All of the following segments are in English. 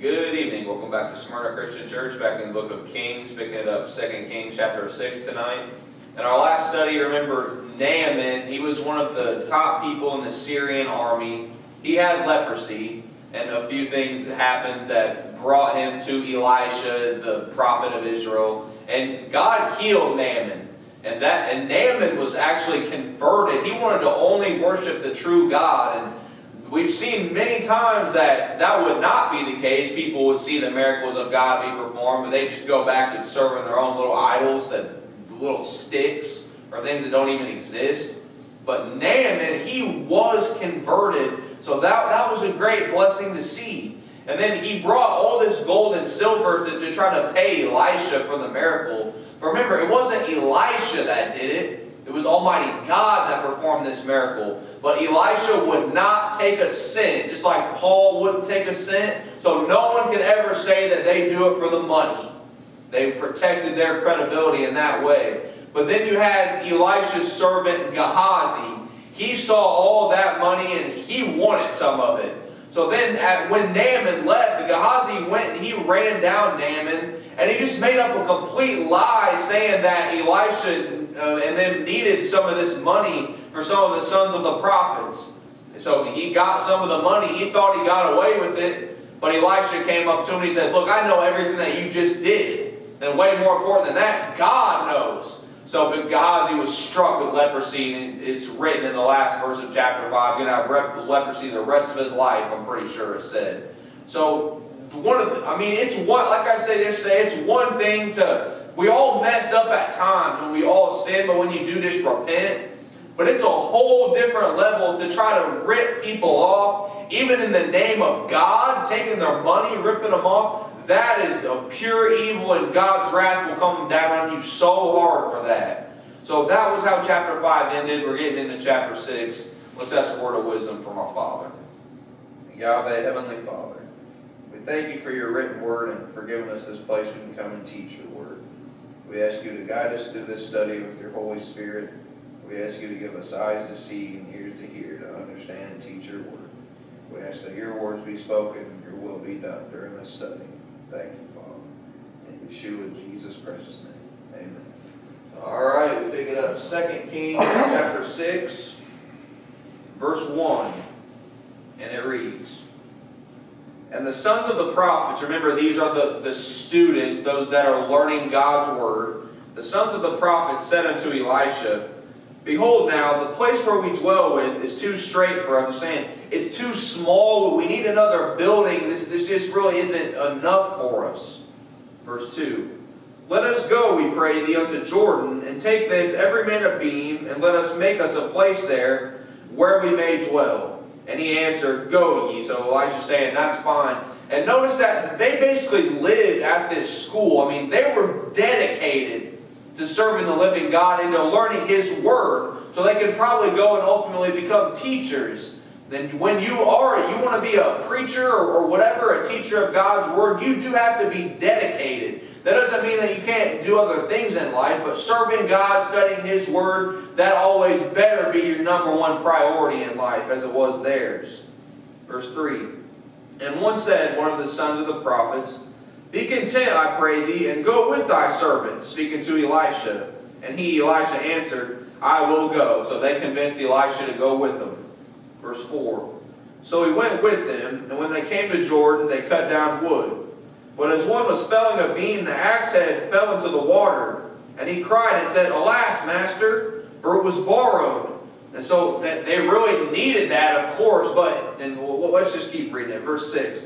Good evening. Welcome back to Smyrna Christian Church, back in the book of Kings, picking it up 2 Kings chapter 6 tonight. In our last study, remember Naaman, he was one of the top people in the Syrian army. He had leprosy, and a few things happened that brought him to Elisha, the prophet of Israel. And God healed Naaman. And that and Naaman was actually converted. He wanted to only worship the true God. And We've seen many times that that would not be the case. People would see the miracles of God be performed, but they just go back to serving their own little idols, that little sticks, or things that don't even exist. But Naaman, he was converted, so that, that was a great blessing to see. And then he brought all this gold and silver to, to try to pay Elisha for the miracle. But remember, it wasn't Elisha that did it. It was Almighty God that performed this miracle. But Elisha would not take a cent, just like Paul wouldn't take a cent. So no one can ever say that they do it for the money. They protected their credibility in that way. But then you had Elisha's servant Gehazi. He saw all that money and he wanted some of it. So then at, when Naaman left, Gehazi went and he ran down Naaman and he just made up a complete lie saying that Elisha uh, and them needed some of this money for some of the sons of the prophets. so he got some of the money. He thought he got away with it. But Elisha came up to him and he said, Look, I know everything that you just did. And way more important than that, God knows. So Gehazi was struck with leprosy, and it's written in the last verse of chapter 5. He's going to have leprosy the rest of his life, I'm pretty sure it said. So, one of the, I mean, it's one, like I said yesterday, it's one thing to we all mess up at times when we all sin, but when you do this, repent. But it's a whole different level to try to rip people off, even in the name of God, taking their money, ripping them off. That is a pure evil, and God's wrath will come down on you so hard for that. So that was how chapter 5 ended. We're getting into chapter 6. Let's ask a word of wisdom from our Father. Yahweh, Heavenly Father, we thank you for your written word and for giving us this place we can come and teach your word. We ask you to guide us through this study with your Holy Spirit. We ask you to give us eyes to see and ears to hear, to understand and teach your word. We ask that your words be spoken and your will be done during this study. Thank you, Father. In Yeshua, Jesus' precious name. Amen. All right, we pick it up. 2 Kings chapter 6, verse 1. And it reads, and the sons of the prophets, remember these are the, the students, those that are learning God's word. The sons of the prophets said unto Elisha, Behold now, the place where we dwell with is too strait for us. Saying, it's too small, we need another building. This, this just really isn't enough for us. Verse 2. Let us go, we pray thee, unto Jordan, and take thence every man a beam, and let us make us a place there where we may dwell. And he answered, Go ye. So Elisha's saying, That's fine. And notice that they basically lived at this school. I mean, they were dedicated to serving the living God and to learning His Word. So they can probably go and ultimately become teachers. Then when you are, you want to be a preacher or, or whatever, a teacher of God's Word, you do have to be dedicated. That doesn't mean that you can't do other things in life, but serving God, studying His Word, that always better be your number one priority in life as it was theirs. Verse 3 And one said, one of the sons of the prophets, Be content, I pray thee, and go with thy servant, speaking to Elisha. And he, Elisha, answered, I will go. So they convinced Elisha to go with them. Verse 4 So he went with them, and when they came to Jordan, they cut down wood. But as one was felling a beam, the axe head fell into the water. And he cried and said, Alas, master, for it was borrowed. And so that they really needed that, of course, but, and let's just keep reading it. Verse 6.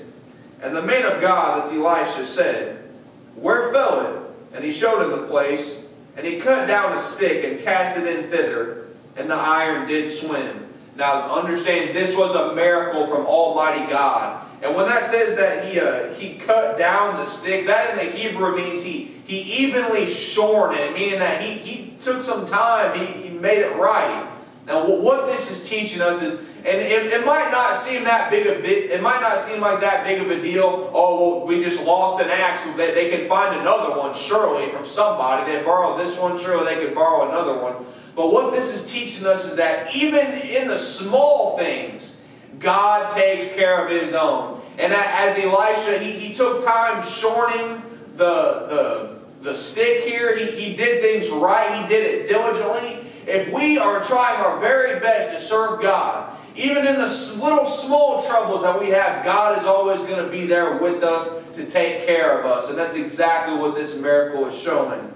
And the man of God, that's Elisha, said, Where fell it? And he showed him the place. And he cut down a stick and cast it in thither, and the iron did swim. Now understand, this was a miracle from Almighty God. And when that says that he, uh, he cut down the stick, that in the Hebrew means he, he evenly shorn it, meaning that he, he took some time, he, he made it right. Now what this is teaching us is, and it, it, might not seem that big a bit, it might not seem like that big of a deal, oh, well, we just lost an axe, they, they can find another one, surely, from somebody. They borrowed this one, surely they could borrow another one. But what this is teaching us is that even in the small things, God takes care of His own. And as Elisha, he, he took time shorning the, the, the stick here. He, he did things right. He did it diligently. If we are trying our very best to serve God, even in the little small troubles that we have, God is always going to be there with us to take care of us. And that's exactly what this miracle is showing.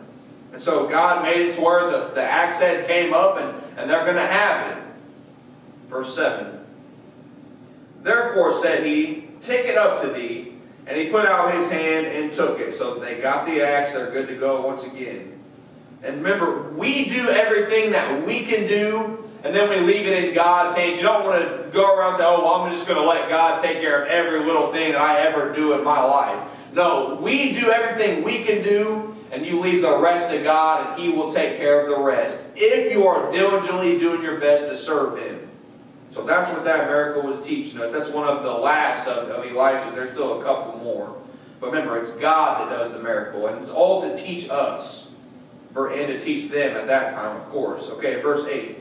And so God made it to where the, the axe head came up and, and they're going to have it. Verse 7. Therefore said he, Take it up to thee. And he put out his hand and took it. So they got the axe. They're good to go once again. And remember, we do everything that we can do and then we leave it in God's hands. You don't want to go around and say, oh, well, I'm just going to let God take care of every little thing that I ever do in my life. No, we do everything we can do, and you leave the rest to God, and He will take care of the rest. If you are diligently doing your best to serve Him. So that's what that miracle was teaching us. That's one of the last of, of Elisha. There's still a couple more. But remember, it's God that does the miracle, and it's all to teach us, and to teach them at that time, of course. Okay, verse 8.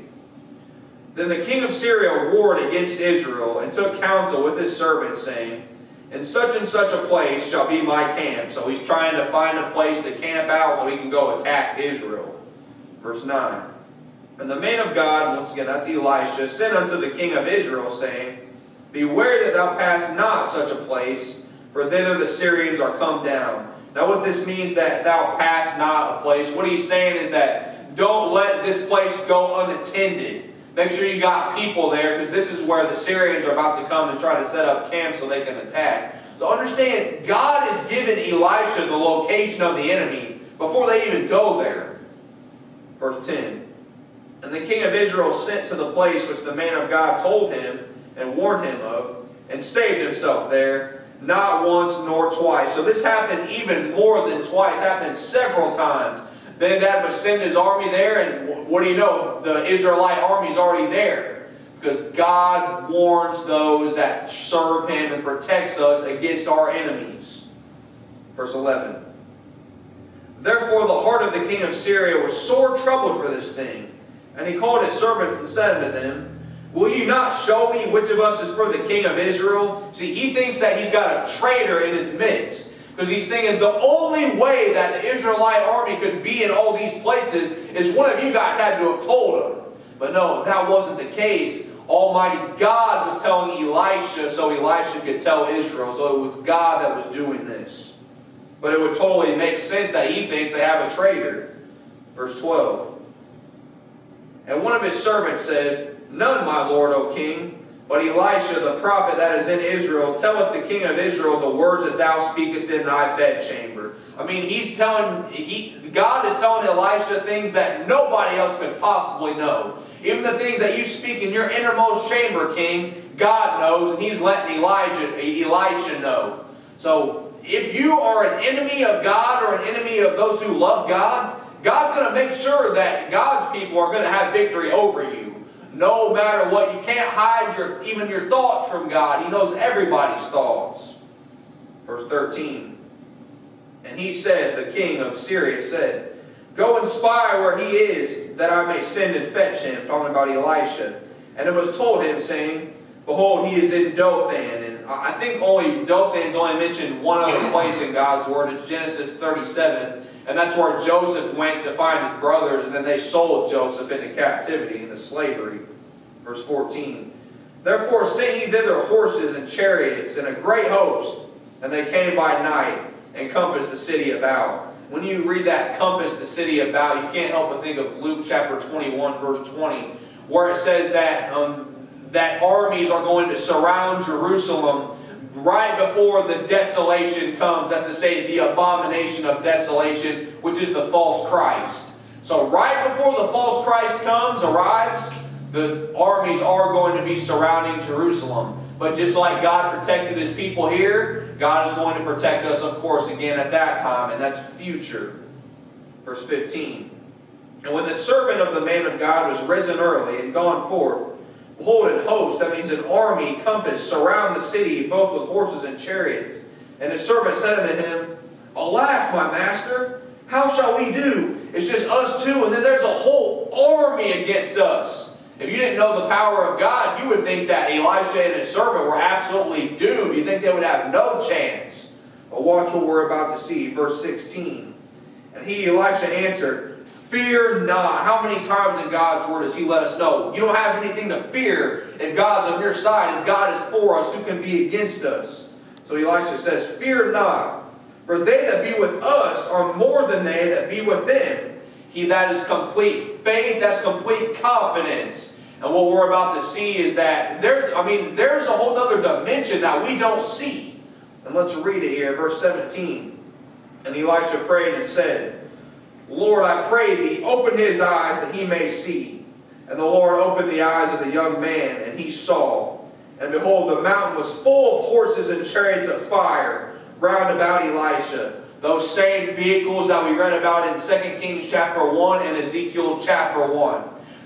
Then the king of Syria warred against Israel and took counsel with his servants, saying, In such and such a place shall be my camp. So he's trying to find a place to camp out so he can go attack Israel. Verse 9. And the man of God, once again, that's Elisha, sent unto the king of Israel, saying, Beware that thou pass not such a place, for thither the Syrians are come down. Now what this means that thou pass not a place, what he's saying is that don't let this place go unattended. Make sure you got people there because this is where the Syrians are about to come and try to set up camp so they can attack. So understand, God has given Elisha the location of the enemy before they even go there. Verse 10. And the king of Israel sent to the place which the man of God told him and warned him of, and saved himself there, not once nor twice. So this happened even more than twice, happened several times. Ben-Hadad would send his army there, and what do you know? The Israelite army is already there. Because God warns those that serve Him and protects us against our enemies. Verse 11. Therefore the heart of the king of Syria was sore troubled for this thing. And he called his servants and said unto them, Will you not show me which of us is for the king of Israel? See, he thinks that he's got a traitor in his midst. Because he's thinking the only way that the Israelite army could be in all these places is one of you guys had to have told him. But no, that wasn't the case. Almighty God was telling Elisha so Elisha could tell Israel. So it was God that was doing this. But it would totally make sense that he thinks they have a traitor. Verse 12. And one of his servants said, None, my lord, O king. But Elisha, the prophet that is in Israel, telleth the king of Israel the words that thou speakest in thy bedchamber. I mean, he's telling, he, God is telling Elisha things that nobody else could possibly know. Even the things that you speak in your innermost chamber, king, God knows, and he's letting Elijah, Elisha know. So, if you are an enemy of God or an enemy of those who love God, God's going to make sure that God's people are going to have victory over you no matter what. You can't hide your even your thoughts from God. He knows everybody's thoughts. Verse 13. And he said, the king of Syria said, Go and spy where he is, that I may send and fetch him. Talking about Elisha. And it was told him, saying, Behold, he is in Dothan. And I think only Dothan's only mentioned one other place in God's Word. It's Genesis 37. And that's where Joseph went to find his brothers, and then they sold Joseph into captivity, into slavery. Verse 14. Therefore sent ye thither horses and chariots and a great host, and they came by night and compassed the city about. When you read that compass the city about, you can't help but think of Luke chapter 21, verse 20, where it says that, um, that armies are going to surround Jerusalem right before the desolation comes. That's to say, the abomination of desolation, which is the false Christ. So right before the false Christ comes, arrives, the armies are going to be surrounding Jerusalem. But just like God protected his people here, God is going to protect us, of course, again at that time, and that's future. Verse 15. And when the servant of the man of God was risen early and gone forth, Behold, an host, that means an army, compass, surround the city, both with horses and chariots. And his servant said unto him, Alas, my master, how shall we do? It's just us two, and then there's a whole army against us. If you didn't know the power of God, you would think that Elisha and his servant were absolutely doomed. You think they would have no chance. But watch what we're about to see, verse 16. And he, Elisha, answered, Fear not. How many times in God's word does he let us know? You don't have anything to fear if God's on your side. If God is for us, who can be against us? So Elisha says, Fear not. For they that be with us are more than they that be with them. He that is complete faith, that's complete confidence. And what we're about to see is that there's, I mean, there's a whole other dimension that we don't see. And let's read it here, verse 17. And Elisha prayed and said, Lord, I pray thee, open his eyes that he may see. And the Lord opened the eyes of the young man, and he saw. And behold, the mountain was full of horses and chariots of fire round about Elisha. Those same vehicles that we read about in 2 Kings chapter 1 and Ezekiel chapter 1.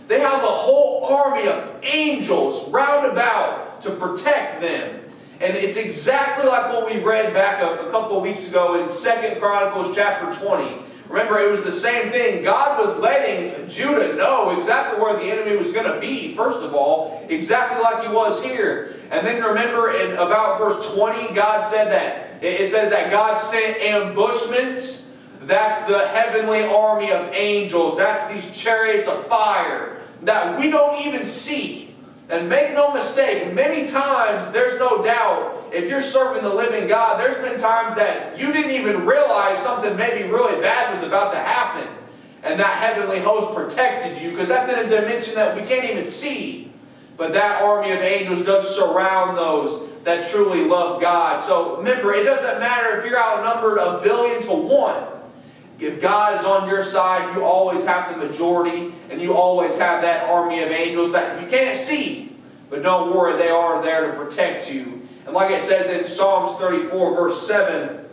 They have a whole army of angels round about to protect them. And it's exactly like what we read back a, a couple weeks ago in 2 Chronicles chapter 20. Remember, it was the same thing. God was letting Judah know exactly where the enemy was going to be, first of all, exactly like he was here. And then remember in about verse 20, God said that, it says that God sent ambushments. That's the heavenly army of angels. That's these chariots of fire that we don't even see. And make no mistake, many times, there's no doubt, if you're serving the living God, there's been times that you didn't even realize something maybe really bad was about to happen. And that heavenly host protected you, because that's in a dimension that we can't even see. But that army of angels does surround those that truly love God. So remember, it doesn't matter if you're outnumbered a billion to one. If God is on your side, you always have the majority, and you always have that army of angels that you can't see. But don't worry, they are there to protect you. And like it says in Psalms 34, verse 7,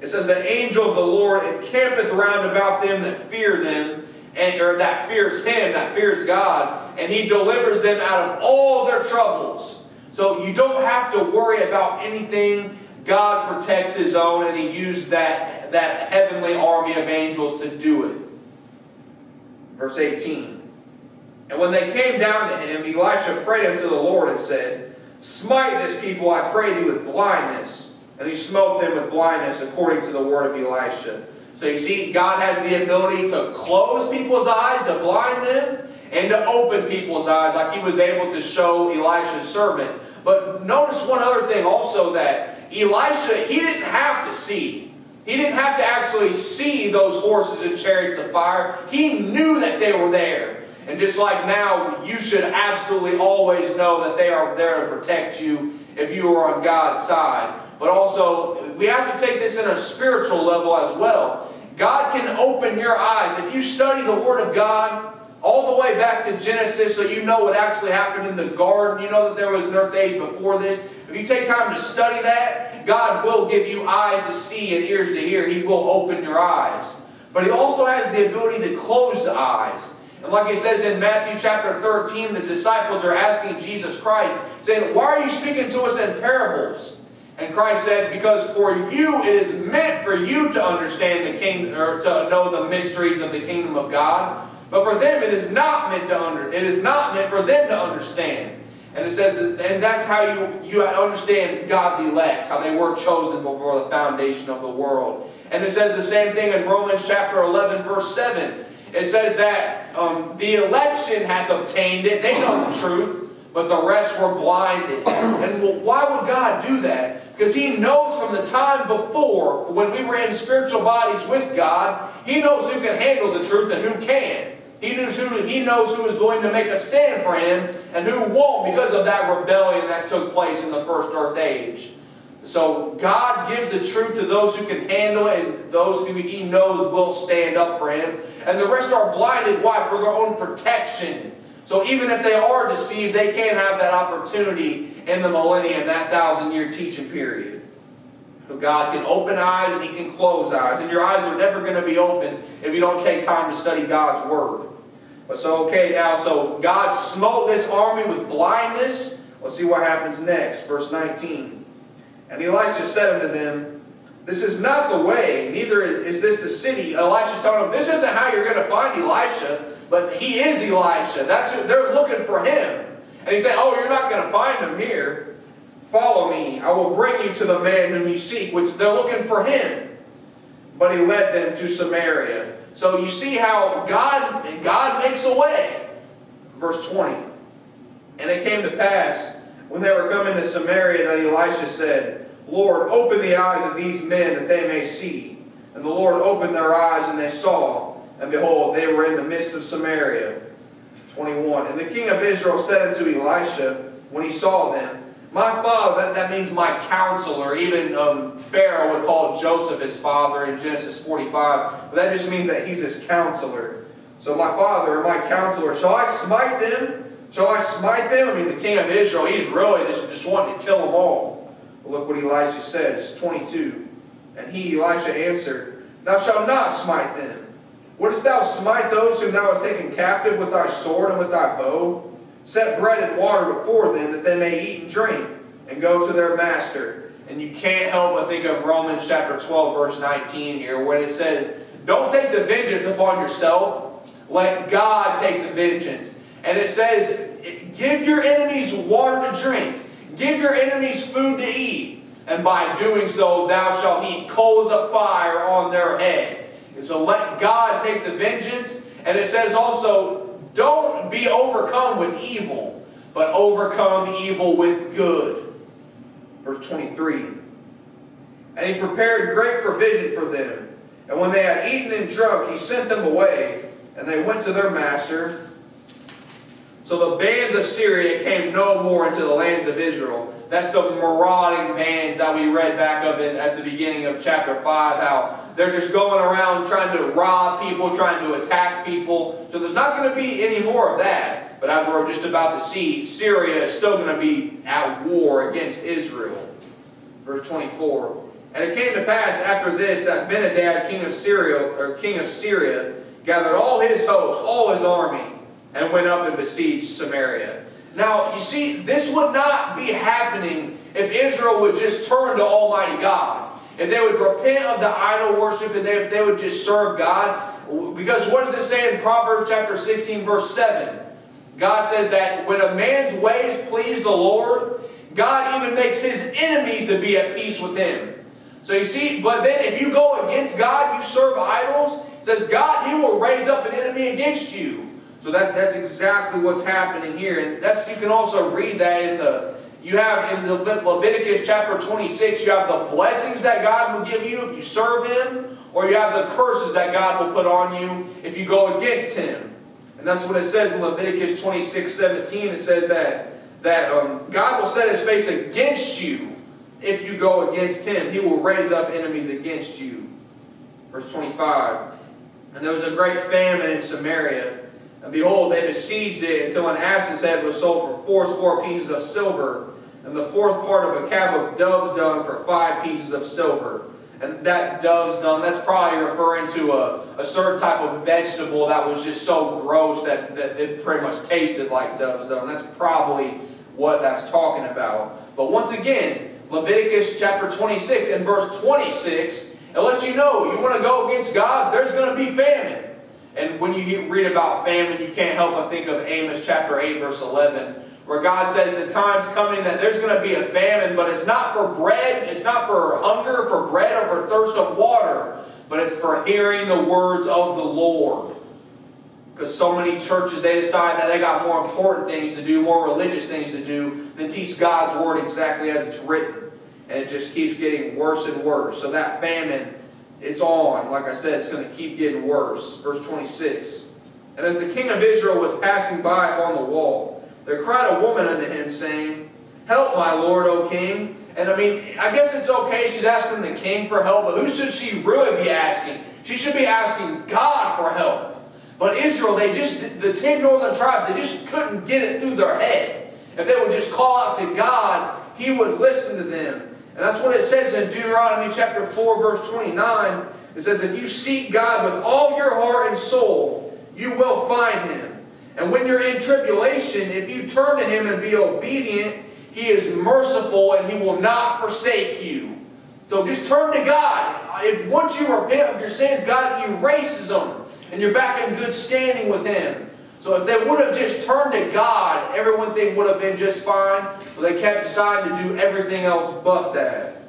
it says, The angel of the Lord encampeth round about them that fear them, and or that fears him, that fears God, and he delivers them out of all their troubles. So you don't have to worry about anything God protects his own, and he used that, that heavenly army of angels to do it. Verse 18. And when they came down to him, Elisha prayed unto the Lord and said, Smite this people, I pray thee, with blindness. And he smote them with blindness according to the word of Elisha. So you see, God has the ability to close people's eyes, to blind them, and to open people's eyes, like he was able to show Elisha's servant. But notice one other thing also that Elisha, he didn't have to see. He didn't have to actually see those horses and chariots of fire. He knew that they were there. And just like now, you should absolutely always know that they are there to protect you if you are on God's side. But also, we have to take this in a spiritual level as well. God can open your eyes. If you study the Word of God, all the way back to Genesis so you know what actually happened in the garden. You know that there was an earth age before this. If you take time to study that, God will give you eyes to see and ears to hear. He will open your eyes. But He also has the ability to close the eyes. And like it says in Matthew chapter 13, the disciples are asking Jesus Christ, saying, Why are you speaking to us in parables? And Christ said, Because for you it is meant for you to understand the kingdom, or to know the mysteries of the kingdom of God. But for them it is not meant to under, it is not meant for them to understand. And it says, and that's how you, you understand God's elect, how they were chosen before the foundation of the world. And it says the same thing in Romans chapter 11, verse 7. It says that um, the election hath obtained it. They know the truth, but the rest were blinded. And why would God do that? Because He knows from the time before, when we were in spiritual bodies with God, He knows who can handle the truth and who can't. He knows, who, he knows who is going to make a stand for him and who won't because of that rebellion that took place in the first earth age. So God gives the truth to those who can handle it and those who he knows will stand up for him. And the rest are blinded. Why? For their own protection. So even if they are deceived, they can't have that opportunity in the millennium, that thousand year teaching period. So God can open eyes and He can close eyes. And your eyes are never going to be open if you don't take time to study God's Word. But so, okay, now, so God smote this army with blindness. Let's see what happens next. Verse 19. And Elisha said unto them, This is not the way, neither is this the city. Elisha's telling them, this isn't how you're going to find Elisha, but he is Elisha. That's who, they're looking for him. And he said, oh, you're not going to find him here. Follow me. I will bring you to the man whom you seek, which they're looking for him. But he led them to Samaria. So you see how God, God makes a way. Verse 20. And it came to pass, when they were coming to Samaria, that Elisha said, Lord, open the eyes of these men that they may see. And the Lord opened their eyes, and they saw. And behold, they were in the midst of Samaria. 21. And the king of Israel said unto Elisha, when he saw them, My father, that, that means my counselor. Even um, Pharaoh would call Joseph his father in Genesis 45. But that just means that he's his counselor. So my father my counselor, shall I smite them? Shall I smite them? I mean, the king of Israel, he's really just, just wanting to kill them all. But look what Elisha says, 22. And he, Elisha, answered, Thou shalt not smite them. Wouldst thou smite those whom thou hast taken captive with thy sword and with thy bow? Set bread and water before them, that they may eat and drink, and go to their master. And you can't help but think of Romans chapter 12, verse 19 here, when it says, Don't take the vengeance upon yourself, let God take the vengeance. And it says, Give your enemies water to drink, give your enemies food to eat, and by doing so thou shalt heap coals of fire on their head. And so let God take the vengeance. And it says also, don't be overcome with evil, but overcome evil with good. Verse 23. And he prepared great provision for them. And when they had eaten and drunk, he sent them away, and they went to their master. So the bands of Syria came no more into the lands of Israel. That's the marauding bands that we read back of in, at the beginning of chapter 5, how they're just going around trying to rob people, trying to attack people. So there's not going to be any more of that. But as we're just about to see, Syria is still going to be at war against Israel. Verse 24. And it came to pass after this that Ben-Hadad, king of Syria, or king of Syria, gathered all his host, all his army, and went up and besieged Samaria. Now, you see, this would not be happening if Israel would just turn to Almighty God. If they would repent of the idol worship and they, they would just serve God. Because what does it say in Proverbs chapter 16, verse 7? God says that when a man's ways please the Lord, God even makes his enemies to be at peace with him. So you see, but then if you go against God, you serve idols, says God, He will raise up an enemy against you. So that, that's exactly what's happening here. And that's you can also read that in the you have in the Leviticus chapter 26, you have the blessings that God will give you if you serve Him, or you have the curses that God will put on you if you go against Him. And that's what it says in Leviticus 26, 17. It says that, that um, God will set His face against you if you go against Him. He will raise up enemies against you. Verse 25. And there was a great famine in Samaria and behold, they besieged it until an ass's head was sold for fourscore pieces of silver, and the fourth part of a cab of dove's dung for five pieces of silver. And that dove's dung, that's probably referring to a, a certain type of vegetable that was just so gross that, that it pretty much tasted like dove's dung. That's probably what that's talking about. But once again, Leviticus chapter 26 and verse 26, it lets you know you want to go against God, there's going to be famine. And when you read about famine, you can't help but think of Amos chapter 8, verse 11, where God says the time's coming that there's going to be a famine, but it's not for bread, it's not for hunger, for bread, or for thirst of water, but it's for hearing the words of the Lord. Because so many churches, they decide that they got more important things to do, more religious things to do, than teach God's Word exactly as it's written. And it just keeps getting worse and worse. So that famine it's on. Like I said, it's going to keep getting worse. Verse 26. And as the king of Israel was passing by upon the wall, there cried a woman unto him, saying, Help, my lord, O king. And I mean, I guess it's okay she's asking the king for help, but who should she really be asking? She should be asking God for help. But Israel, they just, the ten northern tribes, they just couldn't get it through their head. If they would just call out to God, He would listen to them. And that's what it says in Deuteronomy chapter 4, verse 29. It says, If you seek God with all your heart and soul, you will find Him. And when you're in tribulation, if you turn to Him and be obedient, He is merciful and He will not forsake you. So just turn to God. If once you repent of your sins, God erases them. And you're back in good standing with Him. So if they would have just turned to God, everything thing would have been just fine. But they kept deciding to do everything else but that.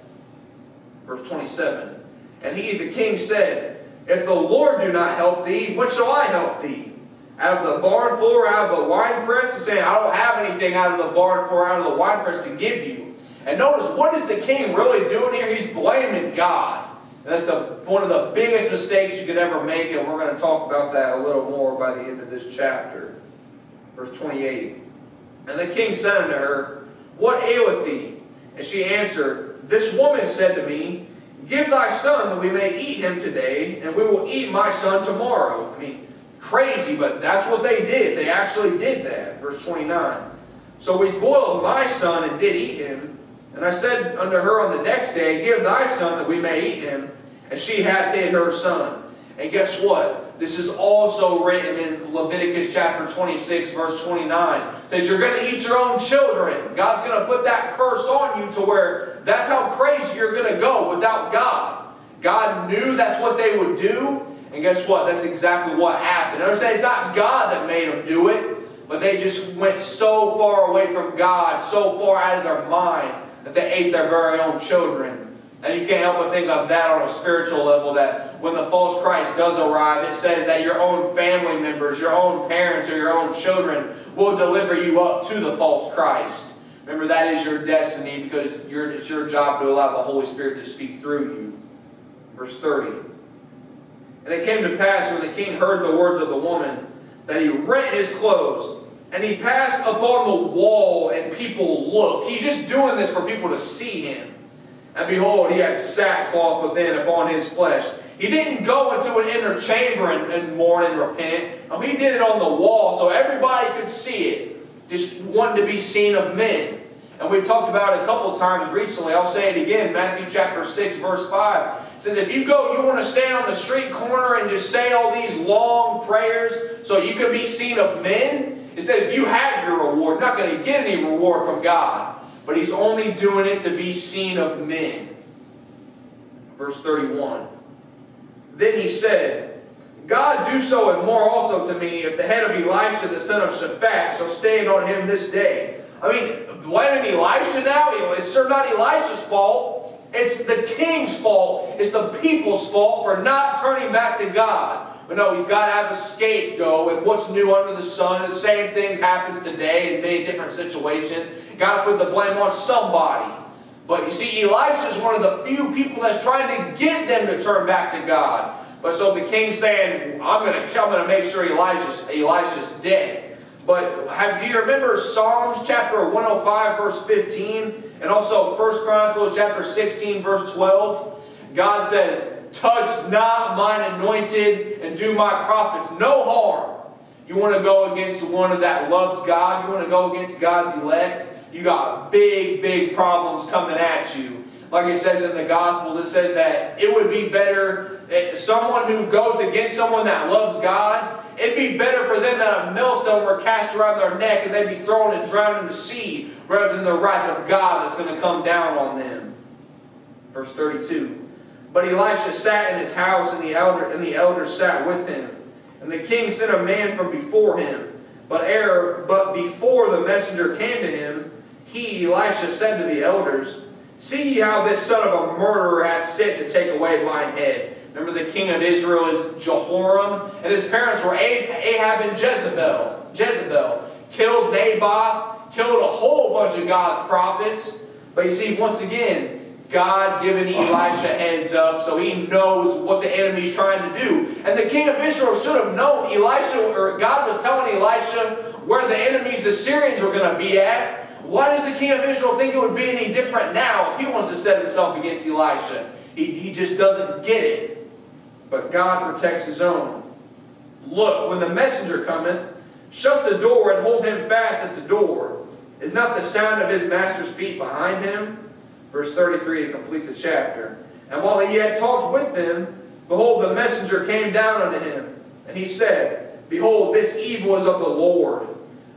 Verse 27. And he, the king, said, If the Lord do not help thee, what shall I help thee? Out of the barn floor, out of the winepress? He's saying, I don't have anything out of the barn floor, out of the winepress to give you. And notice, what is the king really doing here? He's blaming God. That's the, one of the biggest mistakes you could ever make, and we're going to talk about that a little more by the end of this chapter. Verse 28. And the king said unto her, What aileth thee? And she answered, This woman said to me, Give thy son that we may eat him today, and we will eat my son tomorrow. I mean, crazy, but that's what they did. They actually did that. Verse 29. So we boiled my son and did eat him. And I said unto her on the next day, Give thy son that we may eat him. And she hath hid her son. And guess what? This is also written in Leviticus chapter 26, verse 29. It says, You're going to eat your own children. God's going to put that curse on you to where that's how crazy you're going to go without God. God knew that's what they would do. And guess what? That's exactly what happened. Understand, it's not God that made them do it, but they just went so far away from God, so far out of their mind, that they ate their very own children. And you can't help but think of that on a spiritual level that when the false Christ does arrive, it says that your own family members, your own parents, or your own children will deliver you up to the false Christ. Remember, that is your destiny because it's your job to allow the Holy Spirit to speak through you. Verse 30. And it came to pass when the king heard the words of the woman that he rent his clothes and he passed upon the wall and people looked. He's just doing this for people to see him. And behold, he had sackcloth within upon his flesh. He didn't go into an inner chamber and, and mourn and repent. No, he did it on the wall so everybody could see it. Just wanting to be seen of men. And we've talked about it a couple times recently. I'll say it again. Matthew chapter 6, verse 5. It says, if you go, you want to stand on the street corner and just say all these long prayers so you can be seen of men. It says you have your reward. You're not going to get any reward from God but he's only doing it to be seen of men. Verse 31. Then he said, God do so and more also to me if the head of Elisha the son of Shaphat shall stand on him this day. I mean, blaming Elisha now? It's sure not Elisha's fault. It's the king's fault. It's the people's fault for not turning back to God. But no, he's got to have a scapegoat. And what's new under the sun? The same thing happens today in many different situations. Got to put the blame on somebody. But you see, Elisha is one of the few people that's trying to get them to turn back to God. But so the king's saying, I'm going to, going to make sure Elijah's, Elisha's dead. But have, do you remember Psalms chapter 105 verse 15? And also 1 Chronicles chapter 16 verse 12? God says, touch not mine anointed and do my prophets no harm. You want to go against one that loves God? You want to go against God's elect? You got big, big problems coming at you. Like it says in the gospel, it says that it would be better, eh, someone who goes against someone that loves God, it'd be better for them that a millstone were cast around their neck and they'd be thrown and drowned in the sea rather than the wrath of God that's going to come down on them. Verse 32. But Elisha sat in his house, and the elder and the elders sat with him. And the king sent a man from before him. But ere, but before the messenger came to him, he, Elisha, said to the elders, See how this son of a murderer hath sent to take away mine head. Remember the king of Israel is Jehoram, and his parents were Ahab and Jezebel. Jezebel killed Naboth, killed a whole bunch of God's prophets. But you see, once again, God giving Elisha heads up so he knows what the enemy's trying to do. And the king of Israel should have known Elisha, or God was telling Elisha where the enemies, the Syrians, were going to be at. Why does the king of Israel think it would be any different now if he wants to set himself against Elisha? He, he just doesn't get it. But God protects his own. Look, when the messenger cometh, shut the door and hold him fast at the door. Is not the sound of his master's feet behind him? Verse 33 to complete the chapter. And while he yet talked with them, behold, the messenger came down unto him. And he said, Behold, this evil is of the Lord.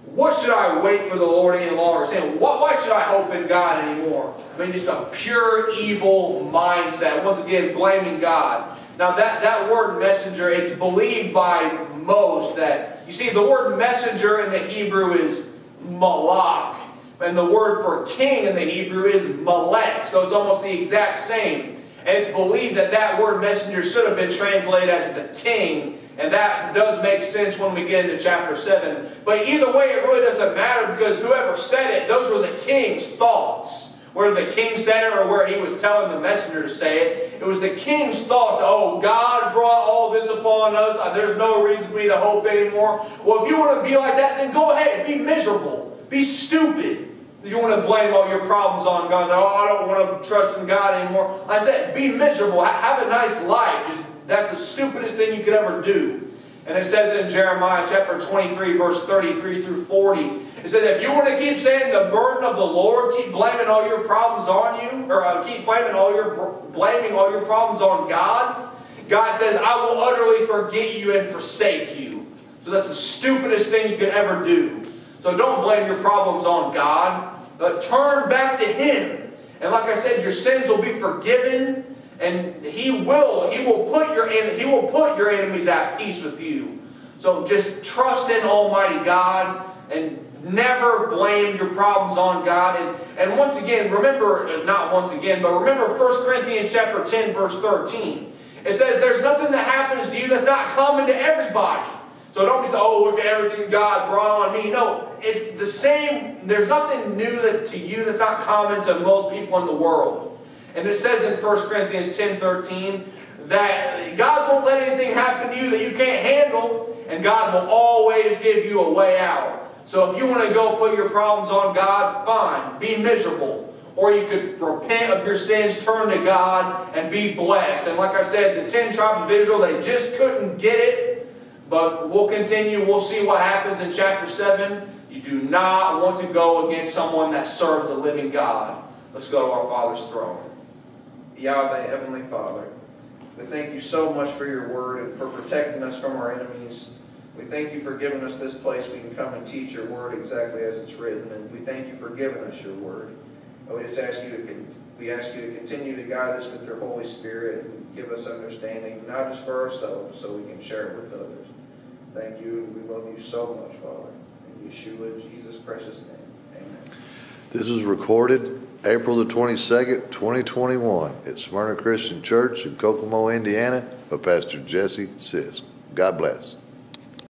what should I wait for the Lord any longer? Saying, what, why should I hope in God anymore? I mean, just a pure evil mindset. Once again, blaming God. Now, that, that word messenger, it's believed by most that, you see, the word messenger in the Hebrew is malak. And the word for king in the Hebrew is malek. So it's almost the exact same. And it's believed that that word messenger should have been translated as the king. And that does make sense when we get into chapter 7. But either way, it really doesn't matter because whoever said it, those were the king's thoughts. Whether the king said it or where he was telling the messenger to say it, it was the king's thoughts. Oh, God brought all this upon us. Uh, there's no reason for me to hope anymore. Well, if you want to be like that, then go ahead. Be miserable. Be stupid. You want to blame all your problems on God. oh, I don't want to trust in God anymore. I said, be miserable. Have a nice life. Just, that's the stupidest thing you could ever do. And it says in Jeremiah chapter 23, verse 33 through 40, it says, if you want to keep saying the burden of the Lord, keep blaming all your problems on you, or uh, keep blaming all your blaming all your problems on God, God says, I will utterly forget you and forsake you. So that's the stupidest thing you could ever do. So don't blame your problems on God. But turn back to Him. And like I said, your sins will be forgiven, and He will. He will put your He will put your enemies at peace with you. So just trust in Almighty God and never blame your problems on God. And, and once again, remember, uh, not once again, but remember 1 Corinthians chapter 10, verse 13. It says, there's nothing that happens to you that's not common to everybody. So don't be so, oh, look at everything God brought on me. No, it's the same. There's nothing new that, to you that's not common to most people in the world. And it says in 1 Corinthians 10 13 that God won't let anything happen to you that you can't handle, and God will always give you a way out. So if you want to go put your problems on God, fine. Be miserable. Or you could repent of your sins, turn to God, and be blessed. And like I said, the 10 tribes of Israel, they just couldn't get it. But we'll continue. We'll see what happens in chapter 7. You do not want to go against someone that serves the living God. Let's go to our Father's throne. Yahweh, Heavenly Father, we thank you so much for your word and for protecting us from our enemies. We thank you for giving us this place we can come and teach your word exactly as it's written. And we thank you for giving us your word. And we just ask you to we ask you to continue to guide us with your Holy Spirit and give us understanding, not just for ourselves, so we can share it with others. Thank you. We love you so much, Father. Yeshua, Jesus' precious name. Amen. This is recorded April the 22nd, 2021 at Smyrna Christian Church in Kokomo, Indiana by Pastor Jesse Sisk. God bless.